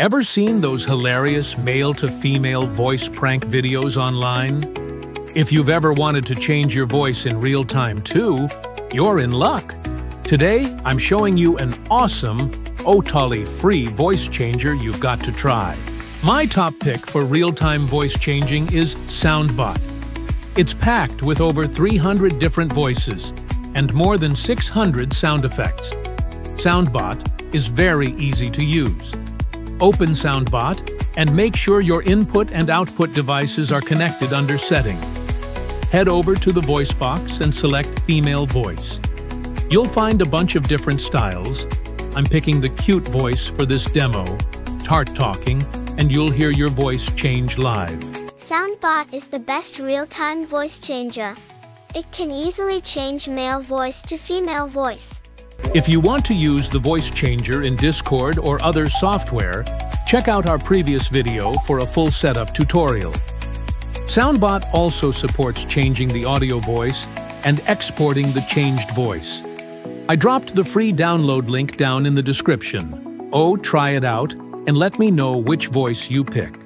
Ever seen those hilarious male-to-female voice prank videos online? If you've ever wanted to change your voice in real time too, you're in luck. Today, I'm showing you an awesome Otolly free voice changer you've got to try. My top pick for real-time voice changing is SoundBot. It's packed with over 300 different voices and more than 600 sound effects. SoundBot is very easy to use. Open SoundBot and make sure your input and output devices are connected under Settings. Head over to the voice box and select Female Voice. You'll find a bunch of different styles. I'm picking the cute voice for this demo, Tart Talking, and you'll hear your voice change live. SoundBot is the best real-time voice changer. It can easily change male voice to female voice. If you want to use the voice changer in Discord or other software, check out our previous video for a full setup tutorial. SoundBot also supports changing the audio voice and exporting the changed voice. I dropped the free download link down in the description. Oh, try it out and let me know which voice you pick.